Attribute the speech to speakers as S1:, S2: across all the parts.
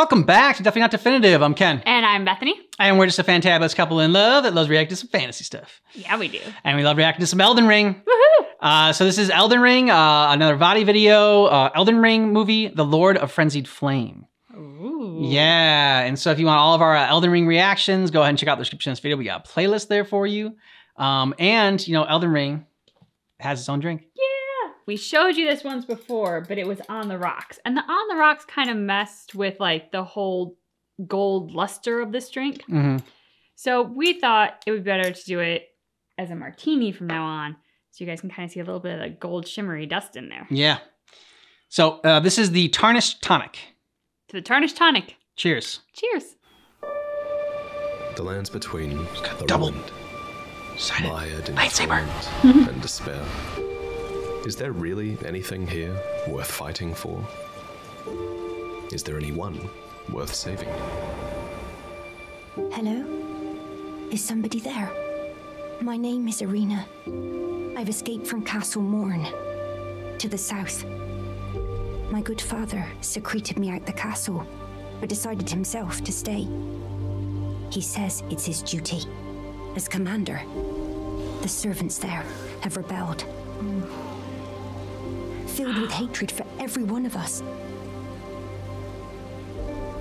S1: Welcome back to Definitely Not Definitive. I'm Ken.
S2: And I'm Bethany.
S1: And we're just a fantabulous couple in love that loves reacting to some fantasy stuff.
S2: Yeah, we do.
S1: And we love reacting to some Elden Ring.
S2: Woohoo!
S1: Uh, so this is Elden Ring, uh, another Vaati video, uh, Elden Ring movie, The Lord of Frenzied Flame.
S2: Ooh.
S1: Yeah, and so if you want all of our uh, Elden Ring reactions, go ahead and check out the description of this video. We got a playlist there for you. Um, and, you know, Elden Ring has its own drink.
S2: Yeah. We showed you this once before, but it was on the rocks. And the on the rocks kind of messed with like the whole gold luster of this drink.
S1: hmm
S2: So we thought it would be better to do it as a martini from now on. So you guys can kind of see a little bit of the gold shimmery dust in there.
S1: Yeah. So uh, this is the Tarnished Tonic.
S2: To the tarnished tonic.
S1: Cheers.
S2: Cheers.
S3: The lands between the
S1: double
S3: ruined,
S1: Silent.
S3: mired in
S1: lightsaber.
S3: and despair. Is there really anything here worth fighting for? Is there anyone worth saving?
S4: Hello? Is somebody there? My name is Irina. I've escaped from Castle Morn to the south. My good father secreted me out the castle, but decided himself to stay. He says it's his duty. As commander, the servants there have rebelled. Filled with hatred for every one of us.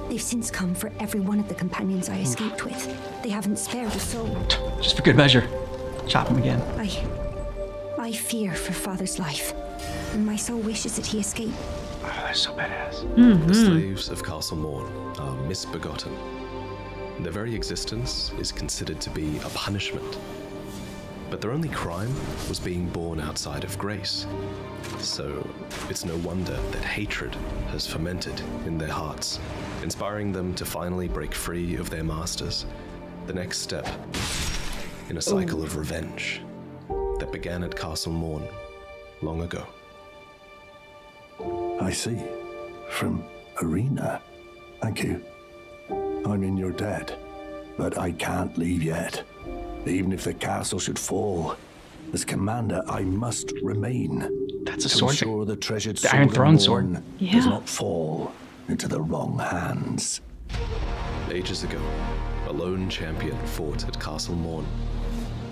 S4: They've since come for every one of the companions I hmm. escaped with. They haven't spared a soul.
S1: Just for good measure. Chop him again.
S4: I. I fear for father's life. And my soul wishes that he escape.
S1: Oh, that's so badass.
S3: The mm-hmm. slaves of Castle Morn are misbegotten. Their very existence is considered to be a punishment. But their only crime was being born outside of grace. So it's no wonder that hatred has fermented in their hearts, inspiring them to finally break free of their masters. The next step in a cycle of revenge that began at Castle Morn long ago.
S5: I see. From Irina. Thank you. I'm in your debt, but I can't leave yet. Even if the castle should fall, as commander, I must remain.
S1: That's a
S5: to
S1: sword.
S5: ensure the treasured
S1: The Iron
S5: sword of
S1: Throne sword.
S5: Morn
S2: Yeah.
S5: does not fall into the wrong hands.
S3: Ages ago, a lone champion fought at Castle Morn.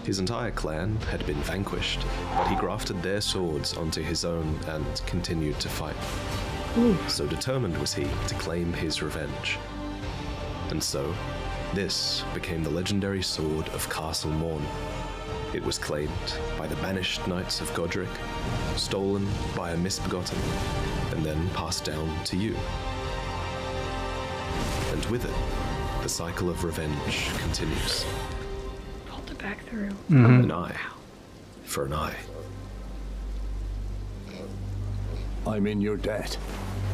S3: His entire clan had been vanquished, but he grafted their swords onto his own and continued to fight. So determined was he to claim his revenge. And so, this became the legendary sword of Castle Morn. It was claimed by the banished knights of Godrick, stolen by a misbegotten, and then passed down to you. And with it, the cycle of revenge continues.
S2: Pulled it back through. Mm-hmm.
S3: An eye for an eye.
S5: I'm in your debt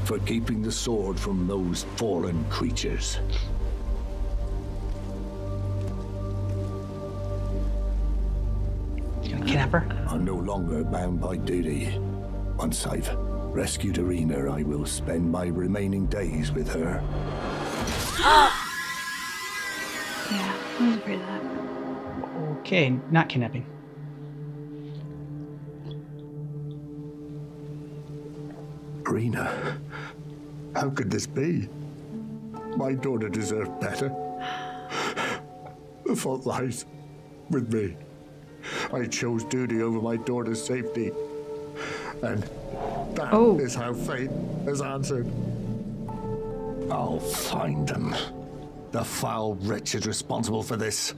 S5: for keeping the sword from those fallen creatures.
S1: Kidnap
S5: no longer bound by duty. Once I've rescued Irina, I will spend my remaining days with her.
S2: Yeah, I was afraid of that.
S1: Okay, not kidnapping.
S5: Irina, how could this be? My daughter deserved better. The fault lies with me. I chose duty over my daughter's safety. And that oh. is
S2: Oh.
S5: how fate has answered. I'll find them. The foul wretches responsible for this.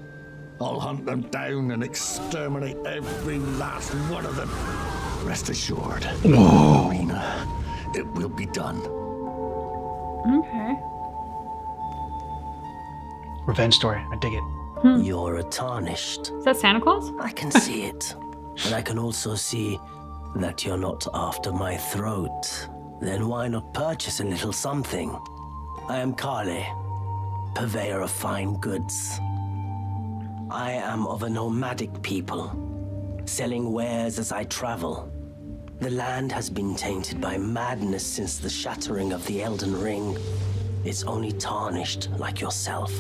S5: I'll hunt them down and exterminate every last one of them. Rest assured, oh. Irina, it will be done.
S2: Okay.
S1: Revenge story. I dig it. Hmm.
S6: You're a tarnished.
S2: Is that Santa Claus?
S6: I can see it. and I can also see that you're not after my throat. Then why not purchase a little something? I am Kale, purveyor of fine goods. I am of a nomadic people, selling wares as I travel. The land has been tainted by madness since the shattering of the Elden Ring. It's only tarnished like yourself,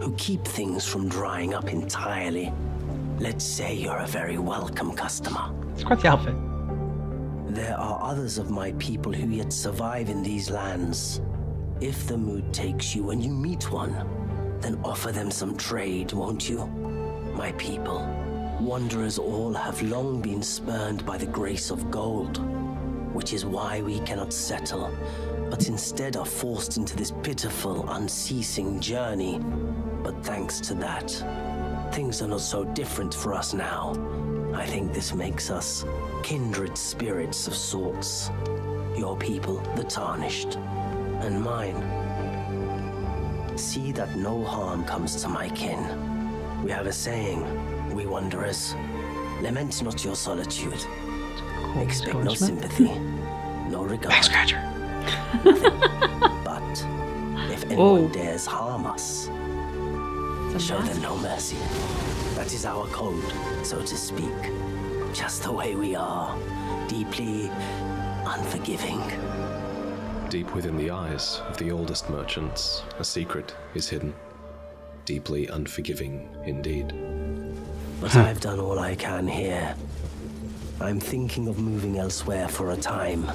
S6: who keep things from drying up entirely. Let's say you're a very welcome customer.
S1: It's quite the outfit.
S6: There are others of my people who yet survive in these lands. If the mood takes you and you meet one, then offer them some trade, won't you? My people, wanderers all have long been spurned by the grace of gold, which is why we cannot settle, but instead are forced into this pitiful, unceasing journey. But thanks to that, things are not so different for us now. I think this makes us kindred spirits of sorts. Your people, the Tarnished, and mine. See that no harm comes to my kin. We have a saying, we wanderers. Lament not your solitude. Expect no sympathy, no regard.
S1: Back scratcher.
S6: But if anyone
S2: Oh.
S6: dares harm us,
S2: It's a
S6: show them no mercy. That is our code, so to speak. Just the way we are. Deeply unforgiving.
S3: Deep within the eyes of the oldest merchants, a secret is hidden. Deeply unforgiving indeed.
S6: But I've done all I can here. I'm thinking of moving elsewhere for a time.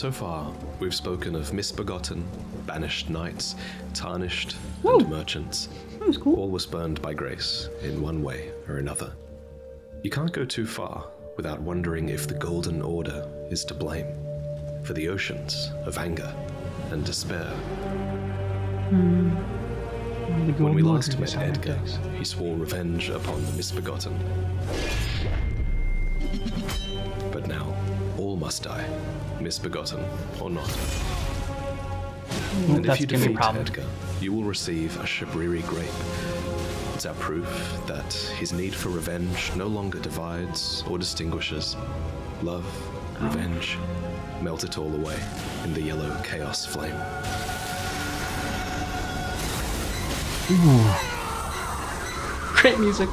S3: So far, we've spoken of misbegotten, banished knights, tarnished, and merchants.
S2: That was cool.
S3: All were spurned by grace in one way or another. You can't go too far without wondering if the Golden Order is to blame for the oceans of anger and despair. When we last met Edgar, he swore revenge upon the misbegotten. But now, all must die, misbegotten or not. Mm, and if you
S1: gonna be a
S3: defeat. Edgar, you will receive a Shabriri grape. It's our proof that his need for revenge no longer divides or distinguishes. Love, oh. revenge, melt it all away in the yellow chaos flame.
S1: Great music.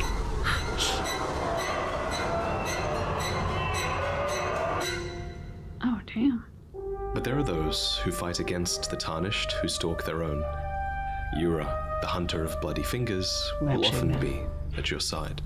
S3: Who fight against the tarnished who stalk their own. Yura, the hunter of bloody fingers, will often
S1: man.
S3: be at your side.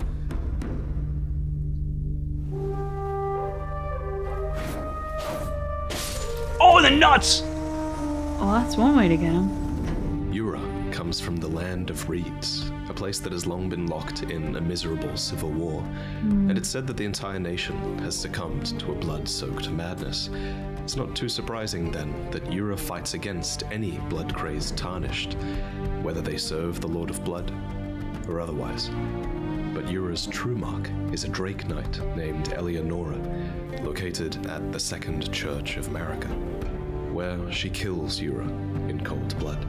S1: Oh, the nuts!
S2: Well, that's one way to get him.
S3: Yura comes from the land of reeds, a place that has long been locked in a miserable civil war, hmm. and it's said that the entire nation has succumbed to a blood soaked madness. It's not too surprising, then, that Yura fights against any blood crazed tarnished, whether they serve the Lord of Blood or otherwise. But Yura's true mark is a Drake Knight named Eleonora, located at the Second Church of Marika, where she kills Yura in cold blood.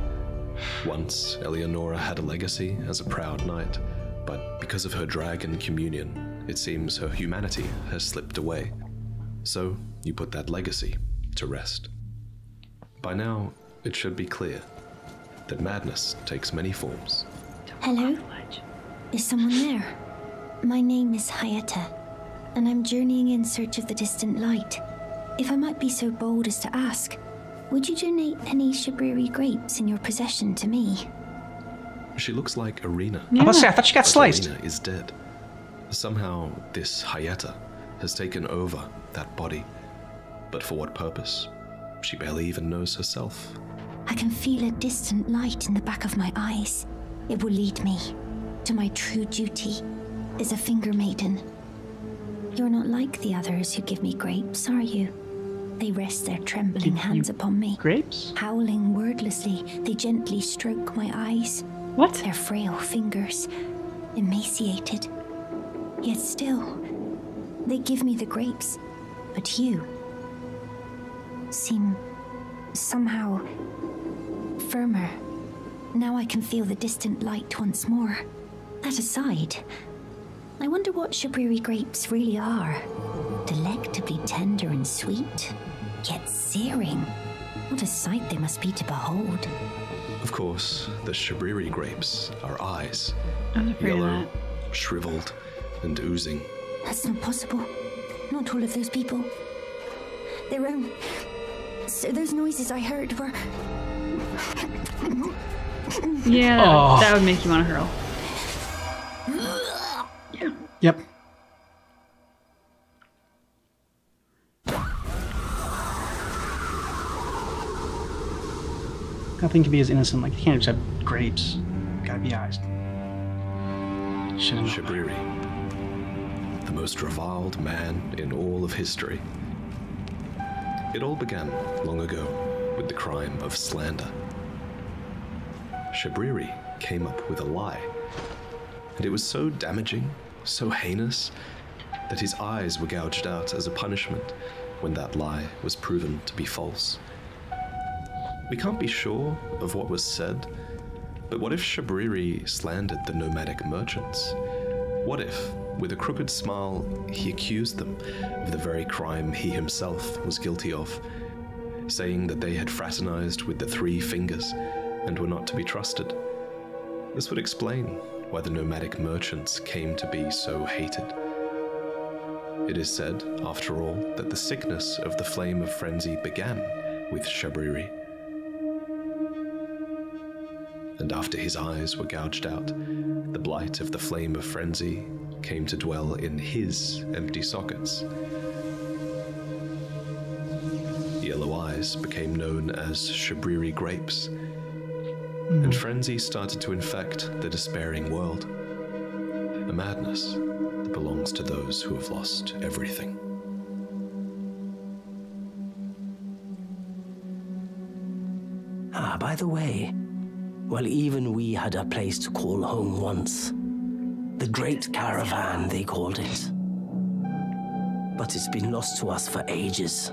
S3: Once, Eleonora had a legacy as a proud knight, but because of her dragon communion, it seems her humanity has slipped away. So, you put that legacy to rest. By now, it should be clear that madness takes many forms.
S4: Hello? Is someone there? My name is Hyetta, and I'm journeying in search of the distant light. If I might be so bold as to ask, would you donate any Shabriri grapes in your possession to me?
S3: She looks like Irina.
S1: I was say, I thought she got
S3: but
S1: sliced.
S3: Irina is dead. Somehow, this Hyetta has taken over that body. But for what purpose? She barely even knows herself.
S4: I can feel a distant light in the back of my eyes. It will lead me to my true duty as a finger maiden. You're not like the others who give me grapes, are you? They rest their trembling hands upon me.
S1: Grapes?
S4: Howling wordlessly, they gently stroke my eyes,
S2: What?
S4: their frail fingers, emaciated. Yet still, they give me the grapes. But you seem somehow firmer. Now I can feel the distant light once more. That aside, I wonder what Shabriri grapes really are. Delectably tender and sweet, yet searing. What a sight they must be to behold.
S3: Of course, the Shabriri grapes are eyes.
S2: I was afraid
S3: Yellow,
S2: of
S3: shriveled, and oozing.
S4: That's not possible. Not all of those people. Their own. So those noises I heard were.
S2: Yeah, that,
S1: Oh.
S2: would, that would make you want to hurl. Yeah.
S1: Yep. Nothing can be as innocent. Like you can't just have grapes. Gotta be eyes. Shouldn't.
S3: Shabriri, the most reviled man in all of history. It all began long ago with the crime of slander. Shabriri came up with a lie, and it was so damaging, so heinous, that his eyes were gouged out as a punishment when that lie was proven to be false. We can't be sure of what was said, but what if Shabriri slandered the nomadic merchants? What if, with a crooked smile, he accused them of the very crime he himself was guilty of, saying that they had fraternized with the Three Fingers and were not to be trusted? This would explain why the nomadic merchants came to be so hated. It is said, after all, that the sickness of the flame of frenzy began with Shabriri. And after his eyes were gouged out, the blight of the flame of frenzy came to dwell in his empty sockets. Yellow eyes became known as Shabriri grapes, and frenzy started to infect the despairing world. A madness that belongs to those who have lost everything.
S6: Ah, by the way, well, even we had a place to call home once. The Great Caravan, they called it. But it's been lost to us for ages.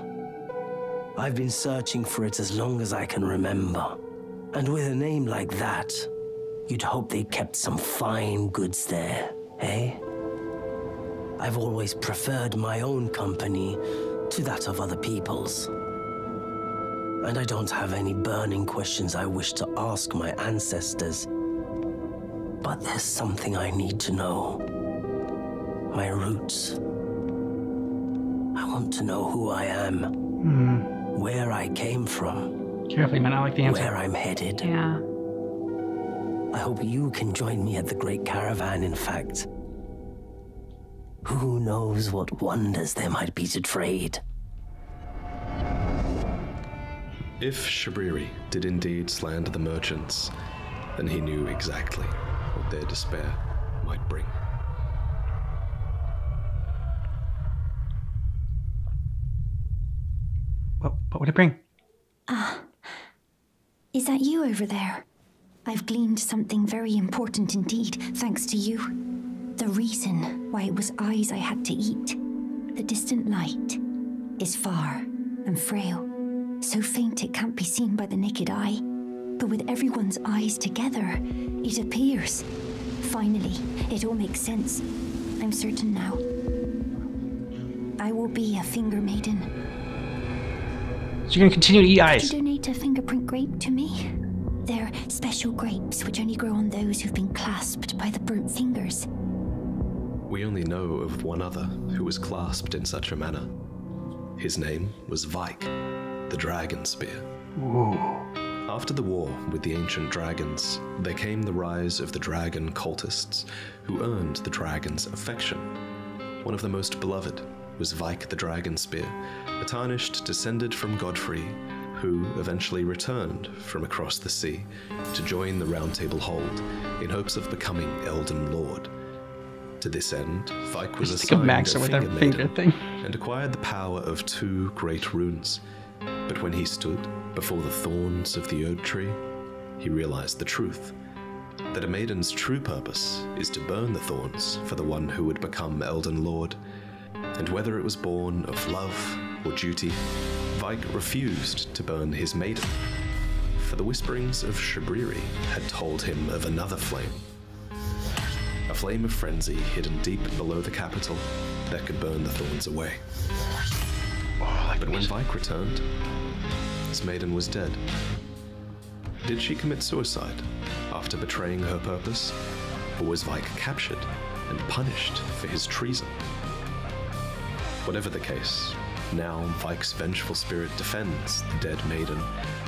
S6: I've been searching for it as long as I can remember. And with a name like that, you'd hope they kept some fine goods there, eh? I've always preferred my own company to that of other people's. And I don't have any burning questions I wish to ask my ancestors. But there's something I need to know. My roots. I want to know who I am, hmm. where I came from,
S1: Carefully, man. I like the answer.
S6: where I'm headed.
S2: Yeah.
S6: I hope you can join me at the Great Caravan, in fact. Who knows what wonders there might be to trade?
S3: If Shabriri did indeed slander the merchants, then he knew exactly what their despair might bring.
S1: What, what would it bring? Ah.
S4: Is that you over there? I've gleaned something very important indeed, thanks to you. The reason why it was eyes I had to eat. The distant light is far and frail, so faint it can't be seen by the naked eye. But with everyone's eyes together, it appears. Finally, it all makes sense. I'm certain now. I will be a finger maiden.
S1: So you're gonna continue to eat
S4: Could
S1: eyes.
S4: you donate a fingerprint grape to me? They're special grapes which only grow on those who've been clasped by the burnt fingers.
S3: We only know of one other who was clasped in such a manner. His name was Vyke, the Dragon Spear. After the war with the ancient dragons, there came the rise of the dragon cultists, who earned the dragon's affection. One of the most beloved was Vyke the Dragon Spear, a tarnished descended from Godfrey, who eventually returned from across the sea to join the Round Table Hold in hopes of becoming Elden Lord. To this end, Vyke was
S1: Just think of
S3: assigned a finger
S1: finger thing.
S3: and acquired the power of two great runes. But when he stood before the thorns of the oak tree, he realized the truth that a maiden's true purpose is to burn the thorns for the one who would become Elden Lord. And whether it was born of love or duty, Vyke refused to burn his maiden. For the whisperings of Shabriri had told him of another flame. A flame of frenzy hidden deep below the capital that could burn the thorns away. But when Vyke returned, his maiden was dead. Did she commit suicide after betraying her purpose? Or was Vyke captured and punished for his treason? Whatever the case, now Vyke's vengeful spirit defends the dead maiden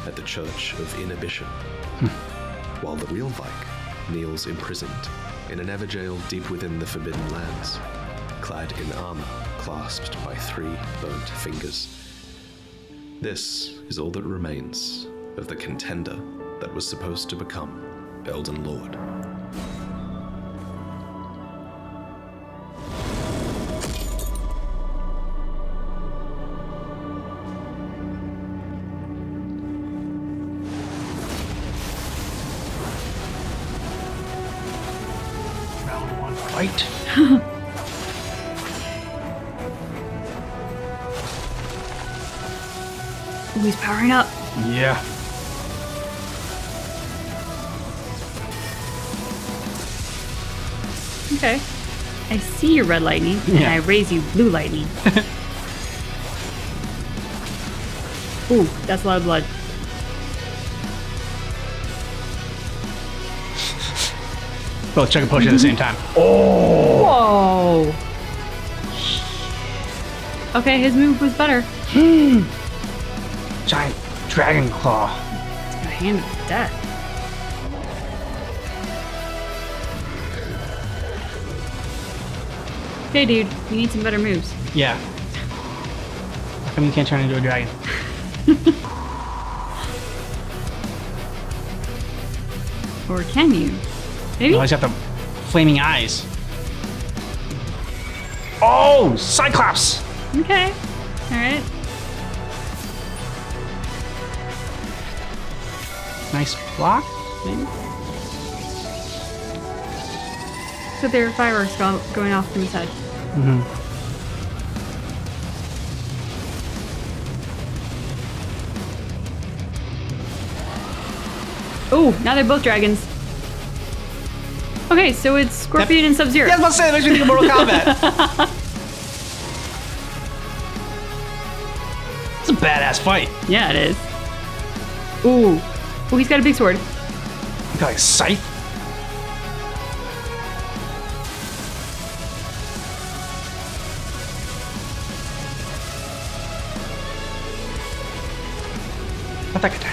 S3: at the Church of Inhibition, hmm. while the real Vyke kneels imprisoned in an evergaol deep within the Forbidden Lands, clad in armor clasped by three burnt fingers. This is all that remains of the contender that was supposed to become Elden Lord.
S2: Up.
S1: Yeah.
S2: Okay. I see your red lightning, and I raise you blue lightning. Ooh, that's a lot of blood.
S1: Both chug and push at the same time. Oh!
S2: Whoa! Okay, his move was better.
S1: Giant dragon claw.
S2: A hand of death. Okay, dude, you need some better moves.
S1: Yeah. How come you can't turn into a dragon?
S2: Or can you? Maybe?
S1: Oh, he's got the flaming eyes. Oh, Cyclops!
S2: Okay. Alright.
S1: Nice block, maybe?
S2: So there are fireworks go- going off from his head. Mm hmm Oh, now they're both dragons. Okay, so it's Scorpion and Sub Zero.
S1: Yeah, I was about to say, that makes me think of Mortal Kombat. it's a badass fight.
S2: Yeah, it is. Ooh. Oh, he's got a big sword.
S1: You got a scythe. What that guy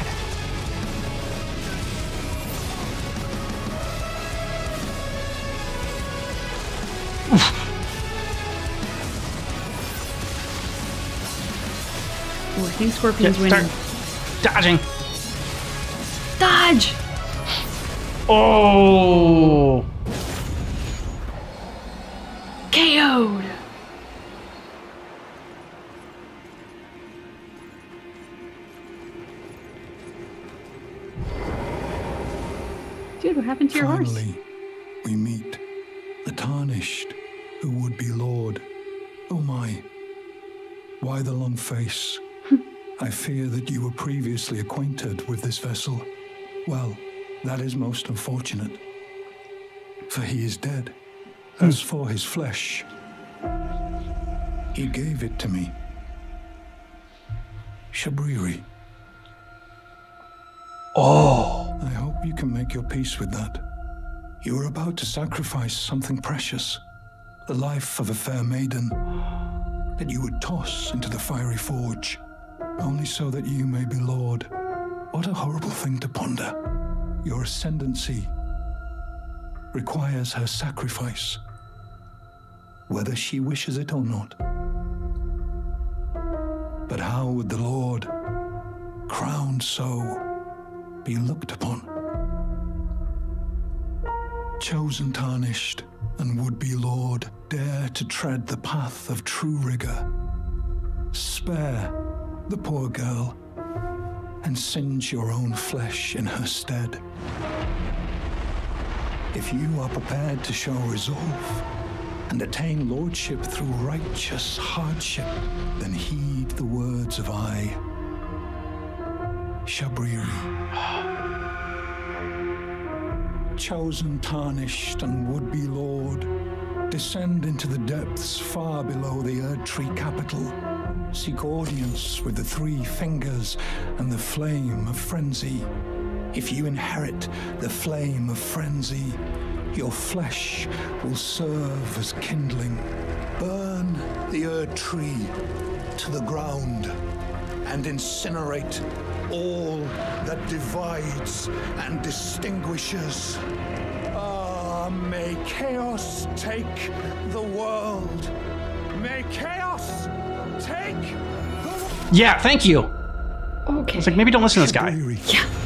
S2: Oh, I think Scorpion's
S1: Yeah,
S2: winning.
S1: dodging. Oh!
S2: KO'd! Dude, what happened to your horse?
S7: Finally, we meet the tarnished who would be Lord. Oh my. Why the long face? I fear that you were previously acquainted with this vessel. Well, that is most unfortunate. For he is dead. As hmm. for his flesh, he gave it to me. Shabriri.
S1: Oh!
S7: I hope you can make your peace with that. You are about to sacrifice something precious, the life of a fair maiden, that you would toss into the fiery forge, only so that you may be Lord. What a horrible thing to ponder. Your ascendancy requires her sacrifice, whether she wishes it or not. But how would the Lord, crowned so, be looked upon. Chosen tarnished and would be Lord, dare to tread the path of true rigor. Spare the poor girl and singe your own flesh in her stead. If you are prepared to show resolve and attain lordship through righteous hardship, then heed the words of I, Shabriri. Chosen, tarnished, and would be lord, descend into the depths far below the Erd Tree capital. Seek audience with the three fingers and the flame of frenzy. If you inherit the flame of frenzy, your flesh will serve as kindling. Burn the Erd Tree to the ground and incinerate all that divides and distinguishes. Ah, may chaos take the world. May chaos
S1: Yeah, thank you.
S2: Okay.
S1: It's like maybe don't listen to this guy.
S7: Shabriri.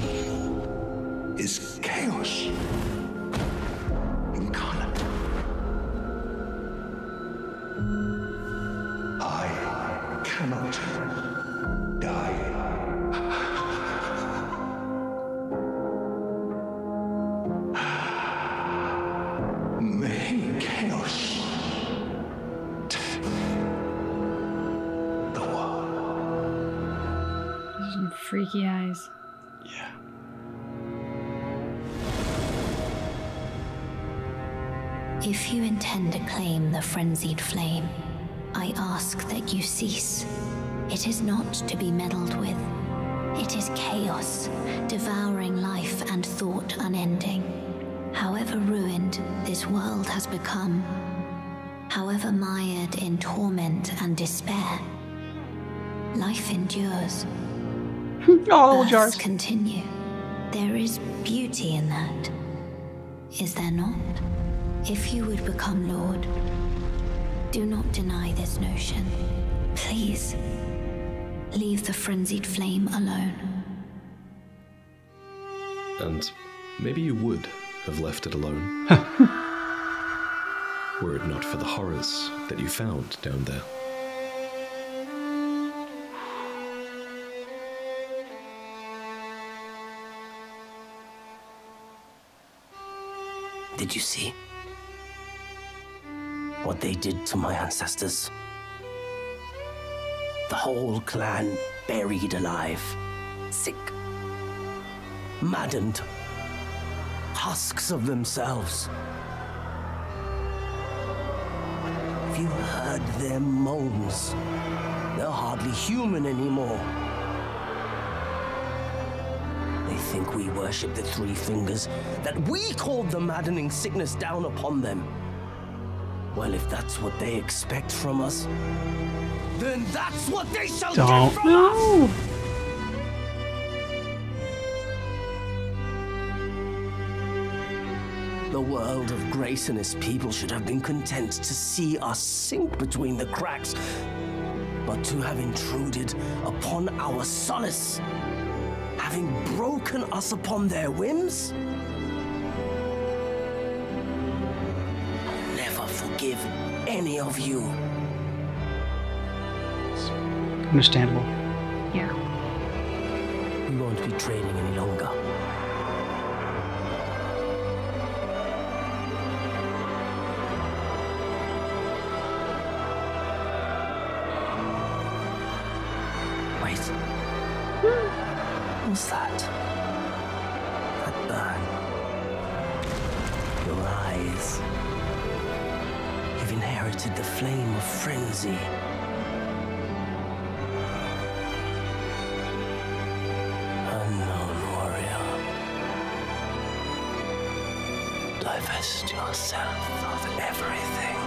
S4: If you intend to claim the frenzied flame, I ask that you cease. It is not to be meddled with. It is chaos, devouring life and thought unending. However ruined this world has become, however mired in torment and despair, life endures.
S1: Oh, little jars.
S4: continue. There is beauty in that. Is there not? If you would become Lord, do not deny this notion. Please, leave the frenzied flame alone.
S3: And maybe you would have left it alone. Were it not for the horrors that you found down there.
S6: Did you see? What they did to my ancestors? The whole clan buried alive, sick, maddened, husks of themselves. Have you heard their moans? They're hardly human anymore. They think we worship the three fingers, that we called the maddening sickness down upon them. Well, if that's what they expect from us, then that's what they shall
S1: Don't.
S6: get from us! The world of grace and its people should have been content to see us sink between the cracks, but to have intruded upon our solace, having broken us upon their whims? Any of you.
S1: Understandable.
S2: Yeah.
S6: We won't be trading any longer. Flame of frenzy. Unknown warrior. Divest yourself of everything.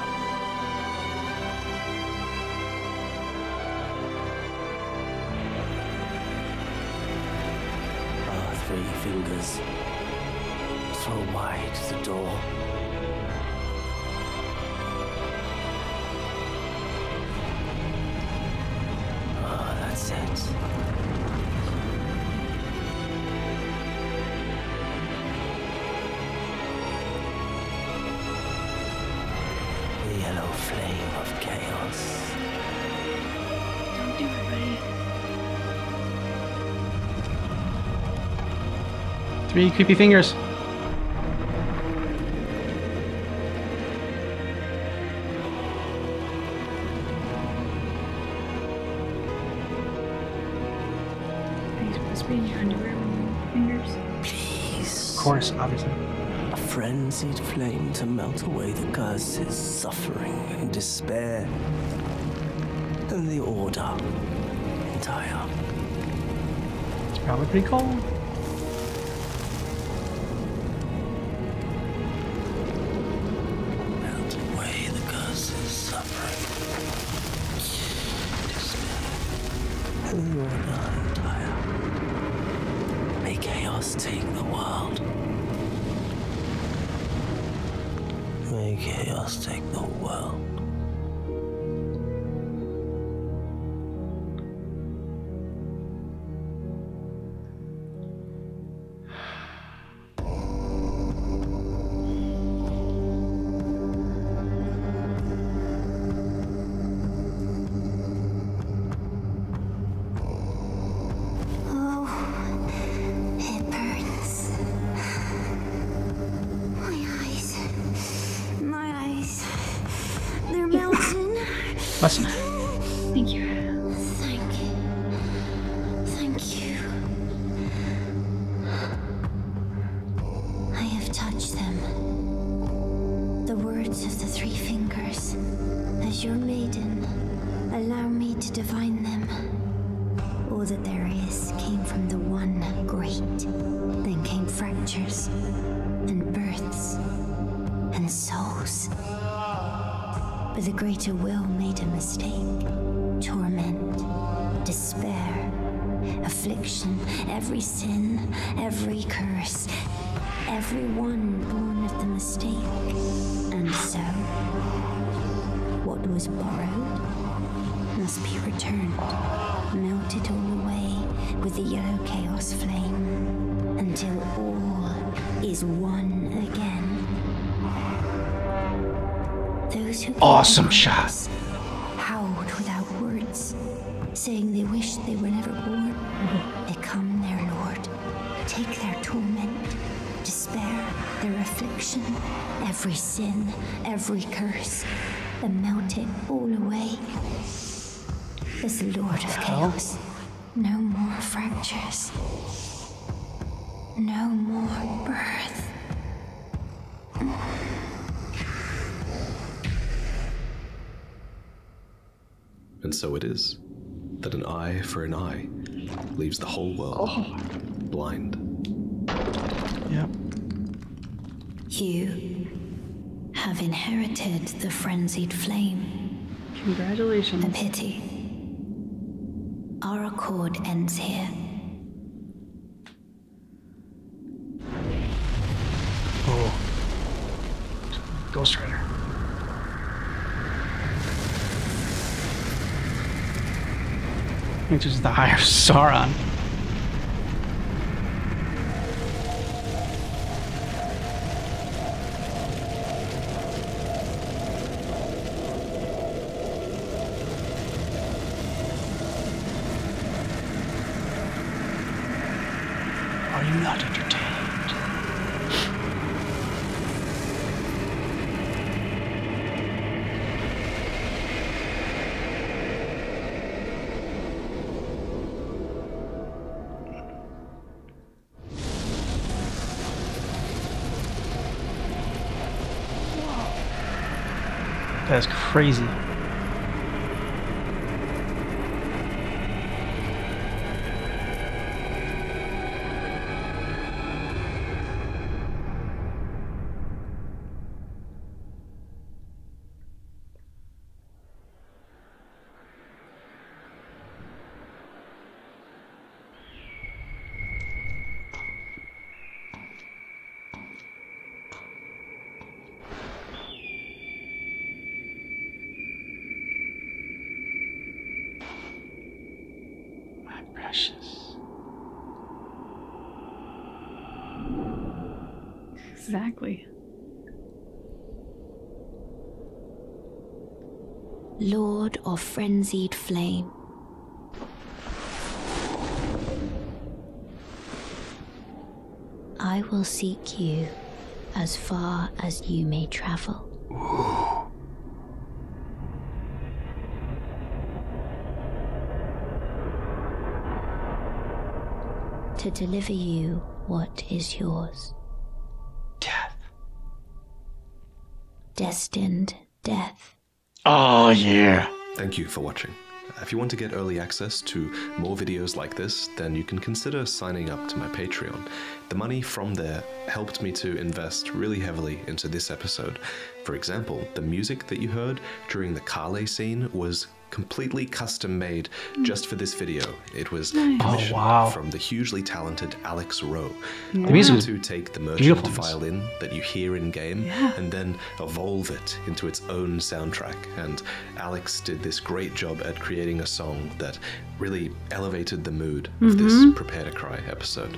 S6: Our three fingers. Throw wide the door.
S1: Fingers?
S6: Please.
S1: Of course, obviously.
S6: A frenzied flame to melt away the curses, suffering, and despair. And the order entire.
S1: It's probably pretty cold.
S6: The order entire. May chaos take the world. May chaos take the world.
S4: Every curse, every one born of the mistake. And so, what was borrowed must be returned, melted all away with the yellow chaos flame, until all is one again.
S1: Awesome
S4: them every sin, every curse, and melt it all away. As the Lord of Chaos, no more fractures, no more birth.
S3: And so it is that an eye for an eye leaves the whole world oh. blind.
S1: Yep.
S4: You have inherited the frenzied flame. Congratulations. A
S2: Congratulations.
S4: pity. Our accord ends here.
S1: Oh. Ghost Rider. Which is the higher Sauron. Crazy.
S2: Exactly.
S4: Lord of frenzied flame. I will seek you as far as you may travel. To deliver you what is yours. Destined death.
S1: Oh, yeah.
S3: Thank you for watching. If you want to get early access to more videos like this, then you can consider signing up to my Patreon. The money from there helped me to invest really heavily into this episode. For example, the music that you heard during the Kale scene was completely custom made just for this video. It was commissioned oh,
S1: wow.
S3: from the hugely talented Alex Rowe.
S1: The
S3: They
S1: music
S3: to take the merchant
S1: beautiful.
S3: violin that you hear in game
S2: Yeah.
S3: and then evolve it into its own soundtrack. And Alex did this great job at creating a song that really elevated the mood of this mm-hmm. Prepare to Cry episode.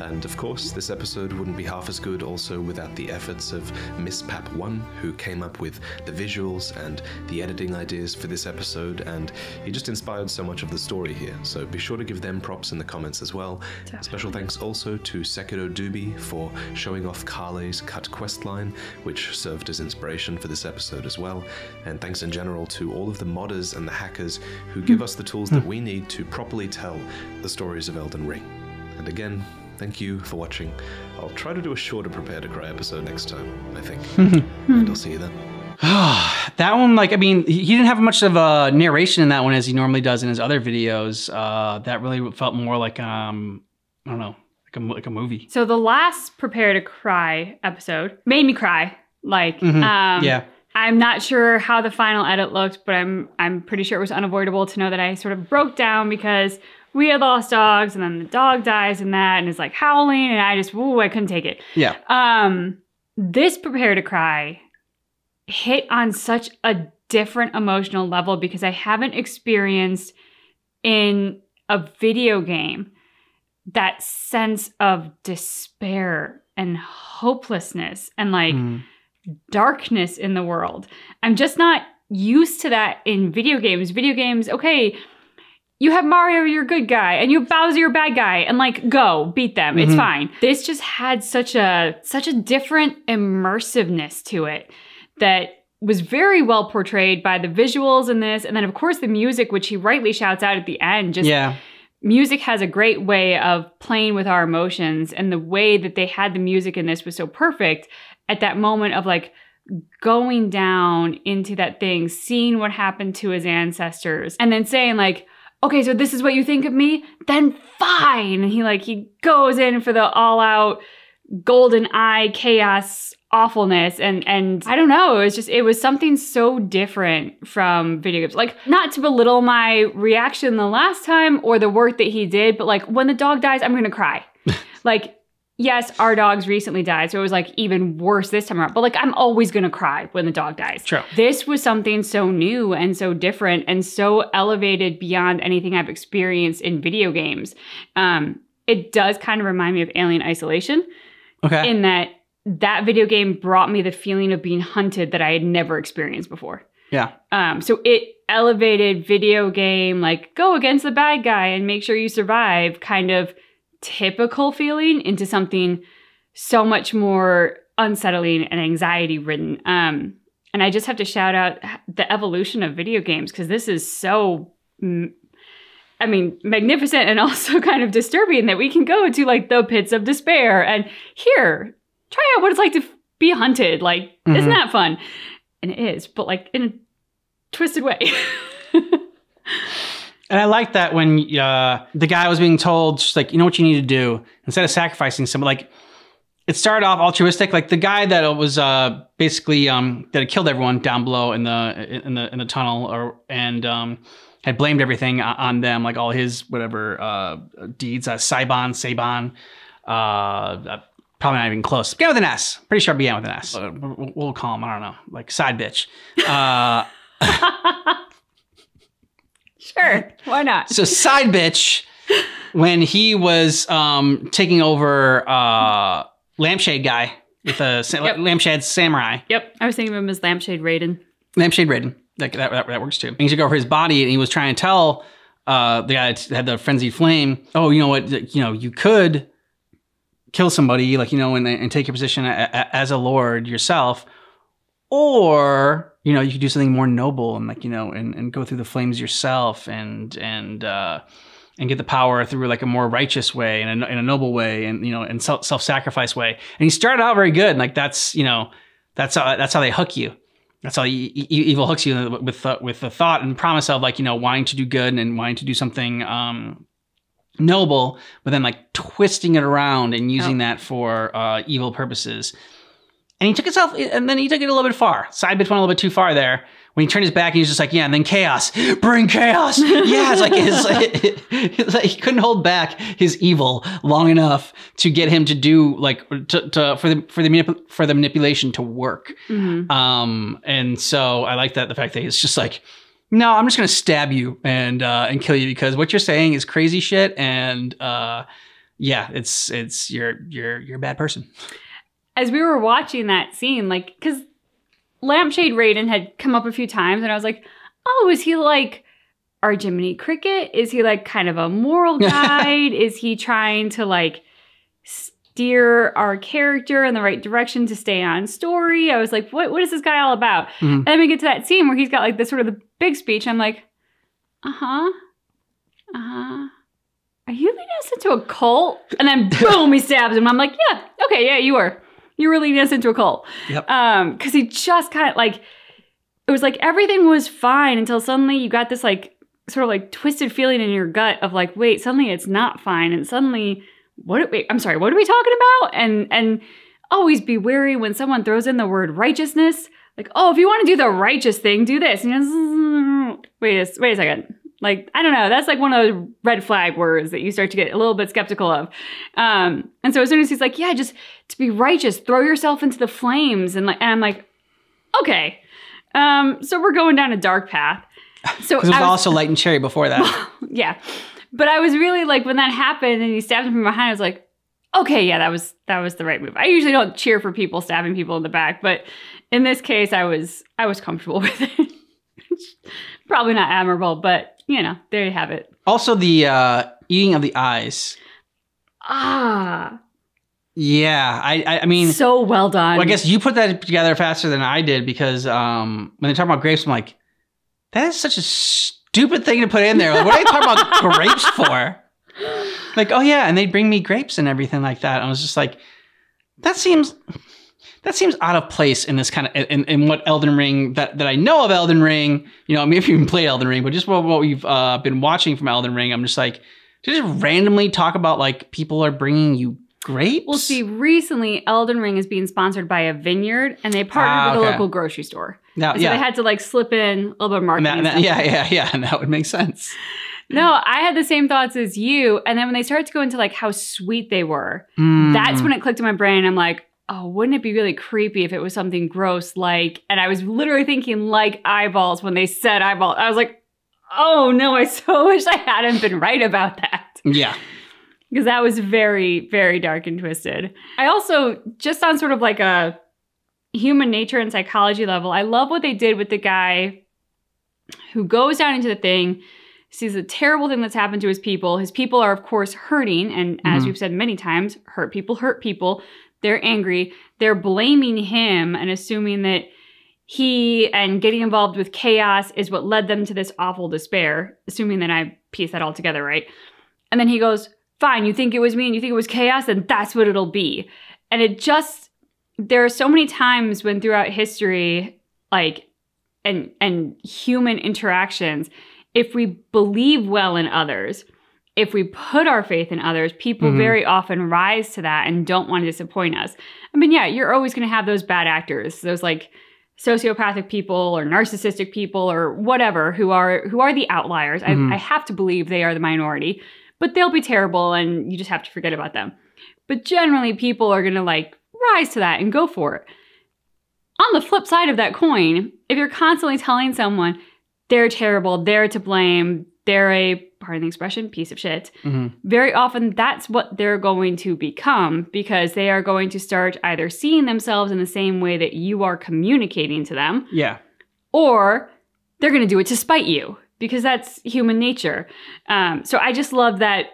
S3: And of course, this episode wouldn't be half as good also without the efforts of Miss Pap One, who came up with the visuals and the editing ideas for this episode. Episode, and he just inspired so much of the story here. So be sure to give them props in the comments as well. Special thanks also to Sekiro Dubi for showing off Kale's cut quest line, which served as inspiration for this episode as well. And thanks in general to all of the modders and the hackers who give us the tools that we need to properly tell the stories of Elden Ring. And again, thank you for watching. I'll try to do a shorter Prepare to Cry episode next time, I think. and I'll see you then.
S1: that one, like, I mean, he didn't have much of a narration in that one as he normally does in his other videos. Uh, that really felt more like, um, I don't know, like a, like a movie.
S2: So the last Prepare to Cry episode made me cry. Like,
S1: Mhm.
S2: um,
S1: yeah.
S2: I'm not sure how the final edit looked, but I'm I'm pretty sure it was unavoidable to know that I sort of broke down because we had lost dogs, and then the dog dies in that, and is like howling, and I just ooh, I couldn't take it.
S1: Yeah.
S2: Um, this Prepare to Cry hit on such a different emotional level because I haven't experienced in a video game that sense of despair and hopelessness and like
S1: Mm.
S2: darkness in the world. I'm just not used to that in video games. Video games, okay, you have Mario, you're a good guy, and you have Bowser, you're a bad guy, and like go beat them. It's
S1: Mhm.
S2: fine. This just had such a such a different immersiveness to it that was very well portrayed by the visuals in this, and then of course the music, which he rightly shouts out at the end. Just
S1: yeah.
S2: music has a great way of playing with our emotions and the way that they had the music in this was so perfect at that moment of like going down into that thing seeing what happened to his ancestors and then saying like okay so this is what you think of me then fine and he like he goes in for the all out golden eye chaos awfulness and and I don't know it was just it was something so different from video games like not to belittle my reaction the last time or the work that he did but like when the dog dies I'm gonna cry like yes our dogs recently died so it was like even worse this time around but like I'm always gonna cry when the dog dies
S1: True.
S2: this was something so new and so different and so elevated beyond anything I've experienced in video games um it does kind of remind me of Alien Isolation
S1: Okay.
S2: in that that video game brought me the feeling of being hunted that I had never experienced before.
S1: yeah.
S2: Um, so it elevated video game like go against the bad guy and make sure you survive kind of typical feeling into something so much more unsettling and anxiety ridden. Um, and I just have to shout out the evolution of video games because this is so. I mean, magnificent and also kind of disturbing that we can go to like the pits of despair and here, try out what it's like to be hunted. Like,
S1: Mhm.
S2: isn't that fun? And it is, but like in a twisted way.
S1: And I like that when uh, the guy was being told, just like, you know what you need to do instead of sacrificing someone. Like, it started off altruistic. Like the guy that was uh, basically um, that had killed everyone down below in the in the in the tunnel, or and um, had blamed everything on them, like all his whatever uh, deeds. Uh, Saibon, Saban, uh, probably not even close. Began with an S. Pretty sure it began with an S. Uh, we'll, we'll call him. I don't know, like side bitch. Uh,
S2: sure, why not?
S1: so side bitch when he was um taking over uh lampshade guy with a sa-
S2: Yep.
S1: lampshade samurai
S2: Yep, I was thinking of him as Lampshade Raiden.
S1: lampshade raiden that, that, that, that works too and he took for his body and he was trying to tell uh the guy that had the frenzied flame oh you know what you know you could kill somebody like you know and, and take your position a, a, as a lord yourself or you know you could do something more noble and like you know and, and go through the flames yourself and and uh and get the power through like a more righteous way and a, in a noble way and you know and self self-sacrifice way. And he started out very good and like that's you know that's how that's how they hook you. That's how e- e- evil hooks you with the, with the thought and promise of like you know wanting to do good and wanting to do something um noble but then like twisting it around and using that for uh evil purposes and he took himself, and then he took it a little bit far. Side bitch went a little bit too far there. When he turned his back, he was just like, "Yeah," and then chaos, bring chaos. yeah, it's like his, it's like he couldn't hold back his evil long enough to get him to do like to, to for the for the manip- for the manipulation to work.
S2: Mhm.
S1: Um, and so I like that the fact that he's just like, no, I'm just gonna stab you and uh, and kill you because what you're saying is crazy shit, and uh, yeah, it's it's you're you're you're a bad person.
S2: as we were watching that scene, like, because Lampshade Raiden had come up a few times, and I was like, oh, is he like our Jiminy Cricket? Is he like kind of a moral guide? is he trying to like steer our character in the right direction to stay on story? I was like, what what is this guy all about?
S1: Mhm.
S2: And then we get to that scene where he's got like this sort of the big speech. I'm like, uh-huh. Uh-huh. Are you leading us into a cult? And then boom, he stabs him. I'm like, yeah, okay, yeah, you were. You were leading us into a cult.
S1: Yep.
S2: Um, because he just kind of like it was like everything was fine until suddenly you got this like sort of like twisted feeling in your gut of like, wait, suddenly it's not fine, and suddenly what? Wait, I'm sorry, what are we talking about? And and always be wary when someone throws in the word righteousness. Like, oh, if you want to do the righteous thing, do this. And you're just, wait, a, wait a second. Like, I don't know. That's like one of those red flag words that you start to get a little bit skeptical of. Um, and so as soon as he's like, yeah, just to be righteous, throw yourself into the flames, and like, and I'm like, okay. Um, so we're going down a dark path. So
S1: it was
S2: was-
S1: also light and cherry before that.
S2: yeah. But I was really like when that happened and he stabbed him from behind, I was like, okay, yeah, that was that was the right move. I usually don't cheer for people stabbing people in the back, but in this case I was I was comfortable with it. Probably not admirable, but you know, there you have it.
S1: also, the uh, eating of the eyes.
S2: Ah,
S1: Yeah, I, I, I mean,
S2: so well done.
S1: well, I guess you put that together faster than I did because um, when they talk about grapes, I'm like, that is such a stupid thing to put in there. Like, what are they talking about grapes for? Like, oh yeah, and they bring me grapes and everything like that. I was just like, that seems that seems out of place in this kind of in, in what Elden Ring that, that I know of Elden Ring. You know, I mean, if you even played Elden Ring, but just what, what we've uh, been watching from Elden Ring, I'm just like, to just randomly talk about like people are bringing you grapes.
S2: Well, see, recently Elden Ring is being sponsored by a vineyard, and they partnered
S1: Ah,
S2: with a local grocery store.
S1: now,
S2: So
S1: yeah,
S2: they had to like slip in a little bit of
S1: And
S2: marketing.
S1: that- and that- yeah, yeah, yeah, and that would make sense.
S2: No, I had the same thoughts as you. And then when they started to go into like how sweet they were,
S1: Mm.
S2: that's when it clicked in my brain. I'm like, oh, wouldn't it be really creepy if it was something gross like, and I was literally thinking like eyeballs when they said eyeball. I was like, oh no, I so wish I hadn't been right about that.
S1: yeah,
S2: Because that was very, very dark and twisted. I also, just on sort of like a human nature and psychology level, I love what they did with the guy who goes down into the thing, sees a terrible thing that's happened to his people. His people are, of course, hurting. And as
S1: Mhm.
S2: we've said many times, hurt people hurt people. They're angry. They're blaming him and assuming that he and getting involved with chaos is what led them to this awful despair, assuming that I piece that all together, right? And then he goes, Fine, you think it was me and you think it was chaos, then that's what it'll be. And it just, there are so many times when throughout history, like, and and human interactions, if we believe well in others, if we put our faith in others, people
S1: Mhm.
S2: very often rise to that and don't want to disappoint us. I mean, yeah, you're always going to have those bad actors, those like sociopathic people or narcissistic people or whatever who are who are the outliers.
S1: Mhm.
S2: I, I have to believe they are the minority, but they'll be terrible and you just have to forget about them. But generally, people are going to like rise to that and go for it. On the flip side of that coin, if you're constantly telling someone they're terrible, they're to blame, they're a, pardon the expression, piece of shit,
S1: Mhm.
S2: very often that's what they're going to become because they are going to start either seeing themselves in the same way that you are communicating to them,
S1: yeah.
S2: or they're going to do it to spite you because that's human nature. Um, so I just love that.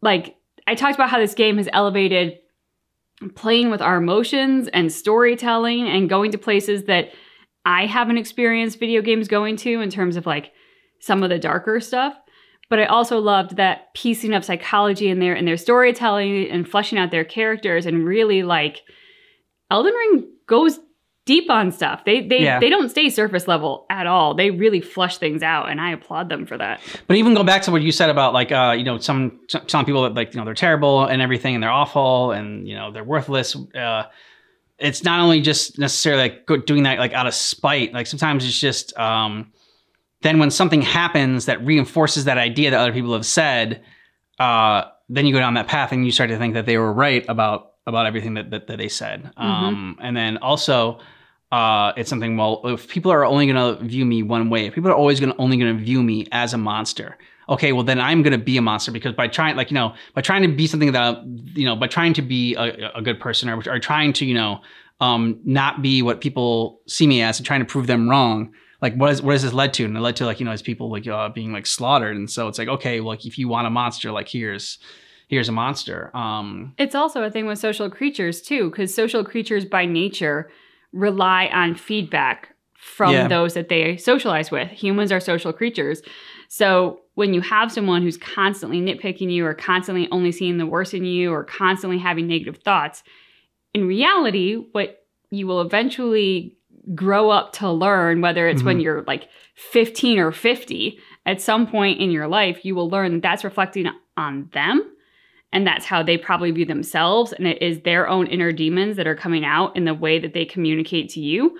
S2: Like, I talked about how this game has elevated playing with our emotions and storytelling and going to places that I haven't experienced video games going to in terms of like some of the darker stuff. But I also loved that piecing of psychology in there and their storytelling and fleshing out their characters and really like Elden Ring goes deep on stuff. They they
S1: Yeah.
S2: they don't stay surface level at all. They really flush things out and I applaud them for that.
S1: But even go back to what you said about like uh, you know some some people that like you know they're terrible and everything and they're awful and you know they're worthless. Uh, it's not only just necessarily like doing that like out of spite. Like sometimes it's just um, then when something happens that reinforces that idea that other people have said, uh, then you go down that path and you start to think that they were right about about everything that that, that they said. Um, and then also. Uh, it's something. Well, if people are only going to view me one way, if people are always going only going to view me as a monster, okay, well then I'm going to be a monster because by trying, like you know, by trying to be something that you know, by trying to be a, a good person or, or trying to you know, um, not be what people see me as and trying to prove them wrong, like what is what has this led to? And it led to like you know his people like uh, being like slaughtered. And so it's like okay, well, like if you want a monster, like here's here's a monster. Um,
S2: It's also a thing with social creatures too, because social creatures by nature rely on feedback from
S1: Yeah.
S2: those that they socialize with. Humans are social creatures. So when you have someone who's constantly nitpicking you or constantly only seeing the worst in you or constantly having negative thoughts, in reality, what you will eventually grow up to learn, whether it's when you're like 15 or 50, at some point in your life, you will learn that that's reflecting on them and that's how they probably view themselves and it is their own inner demons that are coming out in the way that they communicate to you.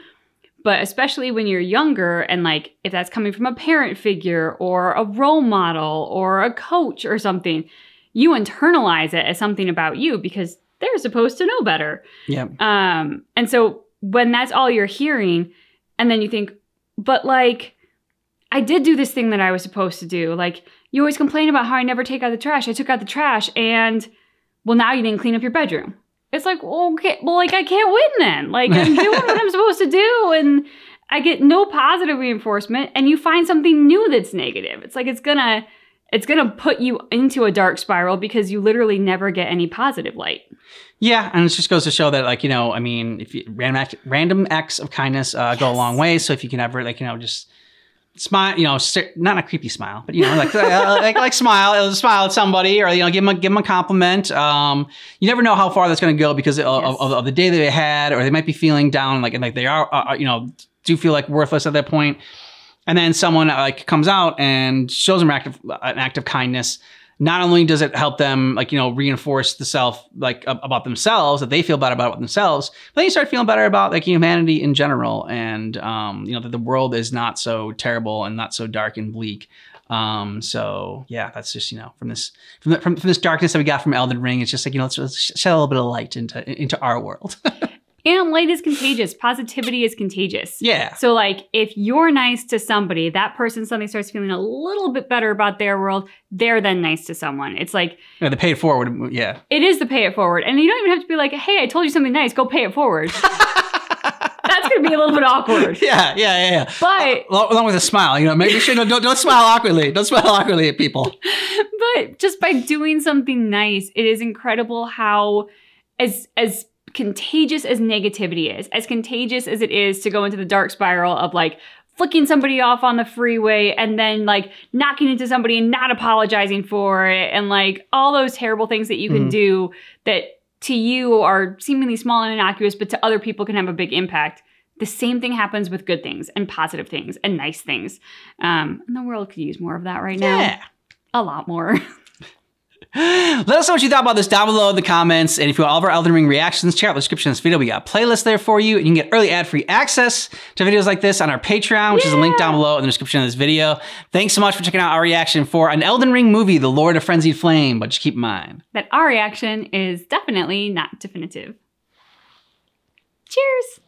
S2: But especially when you're younger and like if that's coming from a parent figure or a role model or a coach or something you internalize it as something about you because they're supposed to know better.
S1: Yeah,
S2: um, and so when that's all you're hearing, and then you think, but like, I did do this thing that I was supposed to do. Like, you always complain about how I never take out the trash. I took out the trash, and well, now you didn't clean up your bedroom. It's like, okay, well, like, I can't win then. Like, I'm doing what I'm supposed to do, and I get no positive reinforcement, and you find something new that's negative. It's like, it's gonna. It's gonna put you into a dark spiral because you literally never get any positive light.
S1: yeah, and it just goes to show that like you know, I mean, if you, random act, random acts of kindness uh, go a long way. So if you can ever like you know just smile, you know, not a creepy smile, but you know, like uh, like like smile, uh, smile at somebody, or you know, give them a, give them a compliment. Um, you never know how far that's going to go because of,
S2: Yes.
S1: of, of the day that they had, or they might be feeling down, like and like they are, uh, you know, do feel like worthless at that point. And then someone like comes out and shows them an act of, an act of kindness. Not only does it help them, like you know, reinforce the self, like ab- about themselves that they feel better about themselves, but then you start feeling better about like humanity in general, and um, you know that the world is not so terrible and not so dark and bleak. Um, so yeah, that's just you know from this from, the, from from this darkness that we got from Elden Ring, it's just like you know let's, let's shed a little bit of light into into our world.
S2: And light is contagious. Positivity is contagious.
S1: yeah,
S2: So, like, if you're nice to somebody, that person suddenly starts feeling a little bit better about their world. They're then nice to someone. It's like,
S1: yeah, the pay it forward. Yeah,
S2: it is the pay it forward. And you don't even have to be like, hey, I told you something nice, go pay it forward. That's going to be a little bit awkward.
S1: yeah, yeah, yeah. yeah.
S2: But uh,
S1: Al- along with a smile, you know, make sure don't, don't don't smile awkwardly. Don't smile awkwardly at people.
S2: but just by doing something nice, it is incredible how as as contagious as negativity is, as contagious as it is to go into the dark spiral of like flicking somebody off on the freeway and then like knocking into somebody and not apologizing for it and like all those terrible things that you can
S1: Mhm.
S2: do that to you are seemingly small and innocuous but to other people can have a big impact the same thing happens with good things and positive things and nice things um, and the world could use more of that right now
S1: Yeah.
S2: a lot more
S1: Let us know what you thought about this down below in the comments. And if you want all of our Elden Ring reactions, check out the description of this video. We got a playlist there for you. And you can get early ad-free access to videos like this on our Patreon, which is a link down below in the description of this video. Thanks so much for checking out our reaction for an Elden Ring movie, The Lord of Frenzied Flame. But just keep in mind.
S2: that our reaction is definitely not definitive. Cheers!